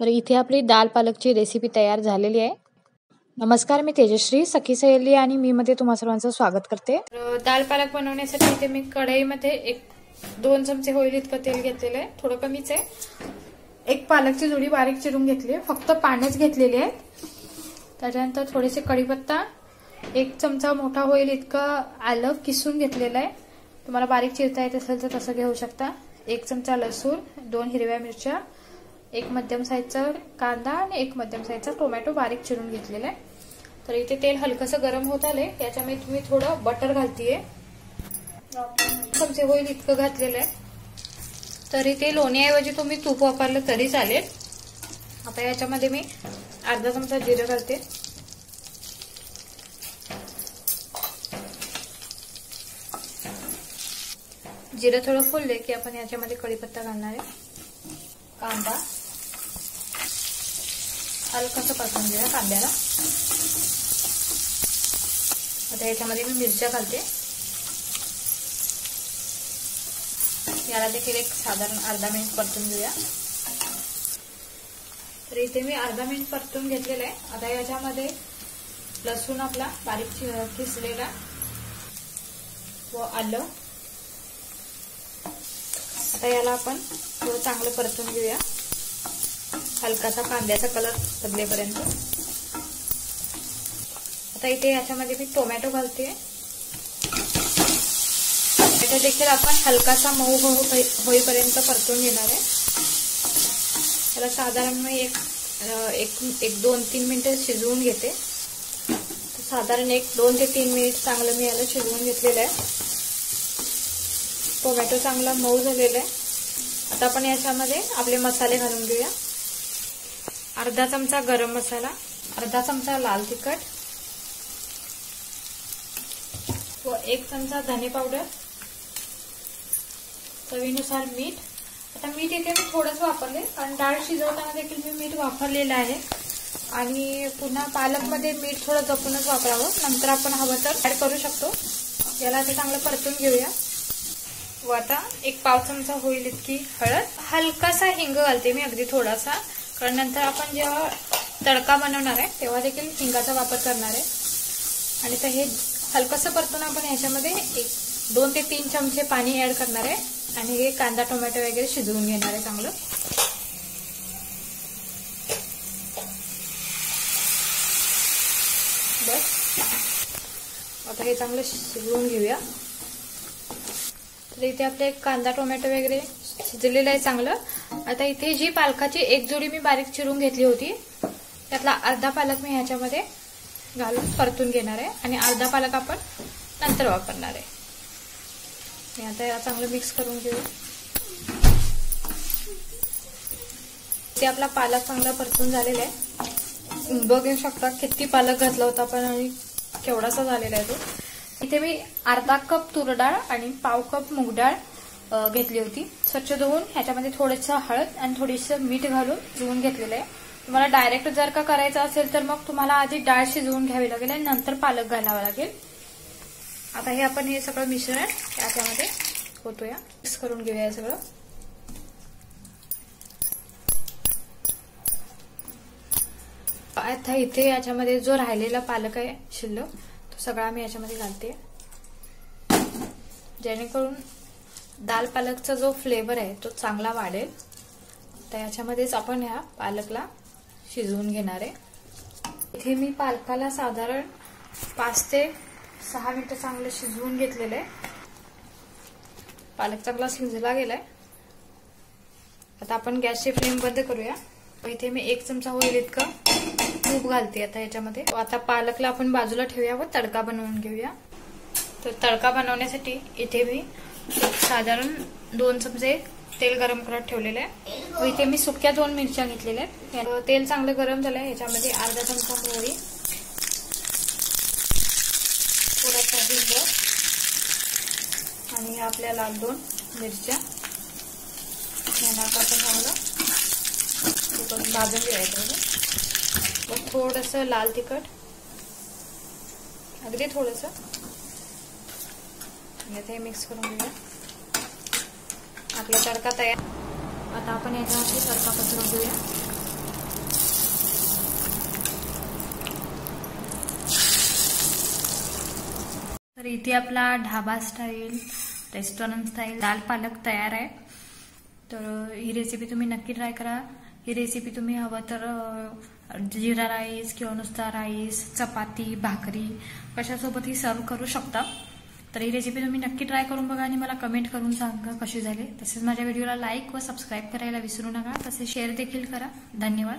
तर इथे आपली दाल पालकची रेसिपी तयार झालेली आहे. नमस्कार मी तेजश्री सखी सहेली आणि मी मध्ये तुम्हा सर्वांचं स्वागत करते. तर दाल पालक बनवण्यासाठी इथे मी कढईमध्ये एक दोन चमचे होईल इतकं तेल घेतलेलं आहे. थोडं कमीच आहे. एक पालकची जुडी बारीक चिरून घेतली आहे. फक्त पाण्याच घेतलेली आहे. त्याच्यानंतर थोडेसे कढीपत्ता एक चमचा मोठा होईल इतकं आलं किसून घेतलेलं आहे. तुम्हाला बारीक चिरता येत असेल तर तसं घेऊ शकता. एक चमचा लसूण दोन हिरव्या मिरच्या एक मध्यम साईजचा कांदा आणि एक मध्यम साईजचा टोमॅटो बारीक चिरून घेतलेला आहे. तर इथे तेल हलकंसं गरम होत आलंय. त्याच्यामध्ये तुम्ही थोडं बटर घालतीये. चमचे होईल इतकं घातलेलं आहे. तर इथे लोण्याऐवजी तुम्ही तूप वापरलं तरी चालेल. आता याच्यामध्ये मी अर्धा चमचा जिरं घालते. जिरं थोडं फुलले की आपण याच्यामध्ये कढीपत्ता घालणार आहे. कांदा. हलकंसं परतून म्हणजे घेऊया कांद्याला. आता याच्यामध्ये मी मिरच्या घालते. याला देखील एक साधारण अर्धा मिनिट परतून घेऊया. तर इथे मी अर्धा मिनिट परतून घेतलेलं आहे. आता याच्यामध्ये लसूण आपला बारीक किसलेला व आलं. आता याला आपण थोडं चांगलं परतून घेऊया. हलकासा कांद्याचा कलर बदलेपर्यंत. आता इथे याच्यामध्ये मी टोमॅटो घालते. टोमॅटो देखील आपण हलकासा मऊ होईपर्यंत परतून घेणार आहे. त्याला साधारण मी एक एक एक दोन तीन मिनिटं शिजवून घेते. साधारण एक दोन ते तीन मिनिट चांगलं मी याला शिजवून घेतलेलं आहे. टोमॅटो चांगला मऊ झालेला आहे. आता आपण याच्यामध्ये आपले मसाले घालून घेऊया. अर्धा चमचा गरम मसाला अर्धा चमचा लाल तिखट व एक चमचा धने पावडर. चवीनुसार मीठ. आता मीठ इथे मी थोडंच वापरले कारण डाळ शिजवताना देखील मी मीठ वापरलेलं आहे. आणि पुन्हा पालकमध्ये मीठ थोडं जपूनच वापरावं. नंतर आपण हवं तर ऍड करू शकतो. याला ते चांगलं परतून घेऊया. व आता एक पाव चमचा होईल इतकी हळद. हलकासा हिंग घालते मी अगदी थोडासा. कारण नंतर आपण जेव्हा तडका बनवणार आहे तेव्हा देखील हिंगाचा वापर करणार आहे. आणि तर हे हलकंसं परतून आपण ह्याच्यामध्ये एक दोन ते तीन चमचे पाणी ॲड करणार आहे. आणि हे कांदा टोमॅटो वगैरे शिजवून घेणार आहे चांगलं. बस. आता हे चांगलं शिजवून घेऊया. तर इथे आपले कांदा टोमॅटो वगैरे शिजलेलं आहे चांगलं. आता इथे जी पालकाची एक जोडी मी बारीक चिरून घेतली होती त्यातला अर्धा पालक मी ह्याच्यामध्ये घालून परतून घेणार आहे आणि अर्धा पालक आपण नंतर वापरणार आहे. मी आता याला चांगलं मिक्स करून घेऊ. ते आपला पालक चांगला परतून झालेला आहे. बघू शकता किती पालक घातला होता आपण आणि केवढासा झालेला आहे तो. इथे मी अर्धा कप तूर डाळ आणि पाव कप मूग डाळ घेतली होती. स्वच्छ धुवून ह्याच्यामध्ये थोडंसं हळद आणि थोडीसं मीठ घालून धुवून घेतलेलं आहे. तुम्हाला डायरेक्ट जर का करायचं असेल तर मग तुम्हाला आधी डाळ शिजवून घ्यावी लागेल आणि नंतर पालक घालावा लागेल. आता हे आपण हे सगळं मिश्रण याच्यामध्ये होतो या मिक्स करून घेऊया सगळं. आता इथे याच्यामध्ये जो राहिलेला पालक आहे शिल्लक सगळा मी याच्यामध्ये घालते. जेणेकरून दाल पालकचा जो फ्लेवर आहे तो चांगला वाढेल. तर याच्यामध्येच आपण ह्या पालकला शिजवून घेणार आहे. इथे मी पालकाला साधारण पाच ते सहा मिनिटं चांगलं शिजवून घेतलेलं आहे. पालक चांगला शिजला गेलाय. आता आपण गॅसची फ्लेम बंद करूया. इथे मी एक चमचा होईल इतकं तूप घालते आता याच्यामध्ये. आता पालकला आपण बाजूला ठेवूया व तडका बनवून घेऊया. तर तडका बनवण्यासाठी इथे मी साधारण दोन चमचे तेल गरम करत ठेवलेलं आहे. व इथे मी सुक्या दोन मिरच्या घेतलेल्या आहेत. तेल चांगलं गरम झालंय याच्यामध्ये अर्धा चमचा मोहरी. थोडासा हिंग. आणि आपल्या लाल दोन मिरच्या. यांना आपण चांगलं करून भाजून घ्यायचं मग थोडंसं लाल तिखट. अगदी थोडंसं. आणि ते मिक्स करून घेऊया. आपला तडका तयार. आता आपण याच्यावरती तडका पसरून घेऊया. तर इथे आपला ढाबा स्टाईल रेस्टॉरंट स्टाईल दाल पालक तयार आहे. तर ही रेसिपी तुम्ही नक्की ट्राय करा. ही रेसिपी तुम्ही हवं तर जिरा राईस किंवा नुसता राईस चपाती भाकरी कशासोबत ही सर्व करू शकता. तर ही रेसिपी तुम्ही नक्की ट्राय करून बघा आणि मला कमेंट करून सांगा कशी झाली. तसेच माझ्या व्हिडिओला लाईक व सबस्क्राईब करायला विसरू नका. तसेच शेअर देखील करा. धन्यवाद.